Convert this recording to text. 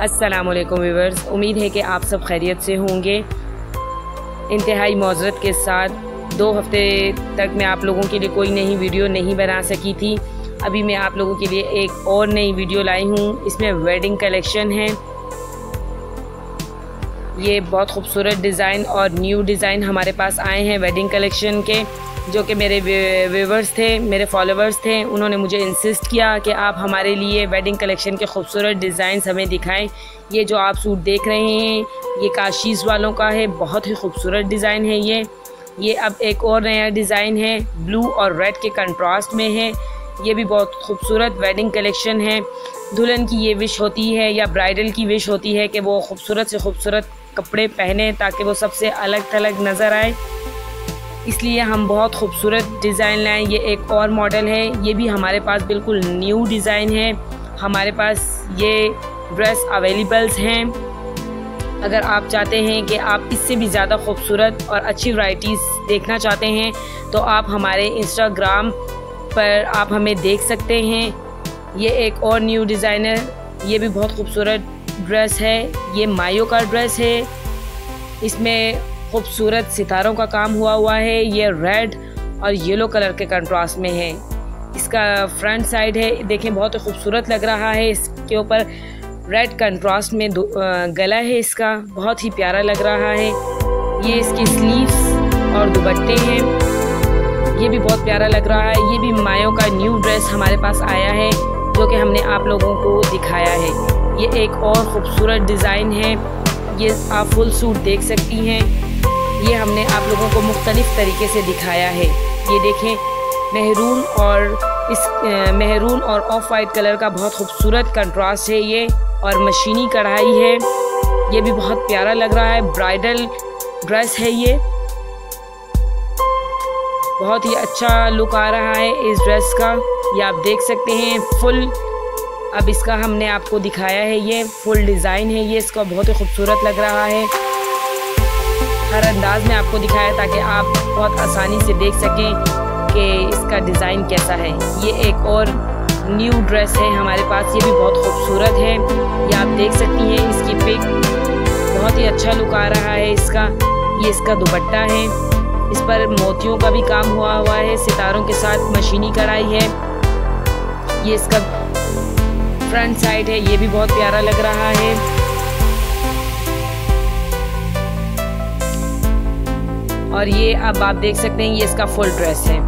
अस्सलाम वालेकुम व्यूवर्स उम्मीद है कि आप सब खैरियत से होंगे। इंतहाई मज़रत के साथ दो हफ़्ते तक मैं आप लोगों के लिए कोई नई वीडियो नहीं बना सकी थी। अभी मैं आप लोगों के लिए एक और नई वीडियो लाई हूँ। इसमें वेडिंग कलेक्शन है। ये बहुत खूबसूरत डिज़ाइन और न्यू डिज़ाइन हमारे पास आए हैं वेडिंग कलेक्शन के, जो कि मेरे व्यूवर्स थे, मेरे फॉलोवर्स थे, उन्होंने मुझे इंसिस्ट किया कि आप हमारे लिए वेडिंग कलेक्शन के खूबसूरत डिज़ाइन हमें दिखाएँ। ये जो आप सूट देख रहे हैं, ये काशीज़ वालों का है, बहुत ही खूबसूरत डिज़ाइन है ये। ये अब एक और नया डिज़ाइन है ब्लू और रेड के कंट्रास्ट में है। ये भी बहुत खूबसूरत वेडिंग कलेक्शन है। दुल्हन की ये विश होती है या ब्राइडल की विश होती है कि वो खूबसूरत से खूबसूरत कपड़े पहने ताकि वो सबसे अलग थलग नज़र आए। इसलिए हम बहुत खूबसूरत डिज़ाइन लाए। ये एक और मॉडल है। ये भी हमारे पास बिल्कुल न्यू डिज़ाइन है। हमारे पास ये ड्रेस अवेलेबल्स हैं। अगर आप चाहते हैं कि आप इससे भी ज़्यादा खूबसूरत और अच्छी वैरायटीज़ देखना चाहते हैं तो आप हमारे इंस्टाग्राम पर आप हमें देख सकते हैं। ये एक और न्यू डिज़ाइनर। ये भी बहुत खूबसूरत ड्रेस है, ये मायो का ड्रेस है। इसमें खूबसूरत सितारों का काम हुआ हुआ है, ये रेड और येलो कलर के कंट्रास्ट में है। इसका फ्रंट साइड है, देखें बहुत खूबसूरत लग रहा है, इसके ऊपर रेड कंट्रास्ट में गला है इसका, बहुत ही प्यारा लग रहा है। ये इसकी स्लीव्स और दुपट्टे हैं, ये भी बहुत प्यारा लग रहा है। ये भी मायों का न्यू ड्रेस हमारे पास आया है, जो कि हमने आप लोगों को दिखाया है। ये एक और ख़ूबसूरत डिज़ाइन है। ये आप फुल सूट देख सकती हैं। ये हमने आप लोगों को मुख्तलिफ़ तरीके से दिखाया है। ये देखें, महरून और इस महरून और ऑफ़ वाइट कलर का बहुत खूबसूरत कंट्रास्ट है ये और मशीनी कढ़ाई है। ये भी बहुत प्यारा लग रहा है। ब्राइडल ड्रेस है ये। बहुत ही अच्छा लुक आ रहा है इस ड्रेस का। ये आप देख सकते हैं, फुल अब इसका हमने आपको दिखाया है, ये फुल डिज़ाइन है, ये इसका बहुत ही खूबसूरत लग रहा है। हर अंदाज में आपको दिखाया ताकि आप बहुत आसानी से देख सकें कि इसका डिज़ाइन कैसा है। ये एक और न्यू ड्रेस है हमारे पास, ये भी बहुत खूबसूरत है। ये आप देख सकती हैं, इसकी पिक बहुत ही अच्छा लुक आ रहा है इसका। ये इसका दुपट्टा है। इस पर मोतियों का भी काम हुआ हुआ है, सितारों के साथ मशीनी कढ़ाई है। ये इसका फ्रंट साइड है, ये भी बहुत प्यारा लग रहा है। और ये अब आप देख सकते हैं, ये इसका फुल ड्रेस है।